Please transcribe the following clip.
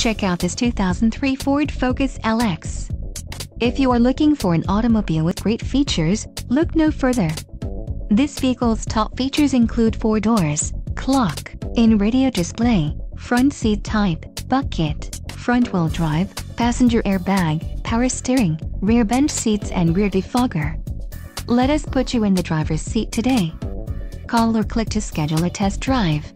Check out this 2003 Ford Focus LX. If you are looking for an automobile with great features, look no further. This vehicle's top features include four doors, clock, in-radio display, front seat type, bucket, front-wheel drive, passenger airbag, power steering, rear bench seats and rear defogger. Let us put you in the driver's seat today. Call or click to schedule a test drive.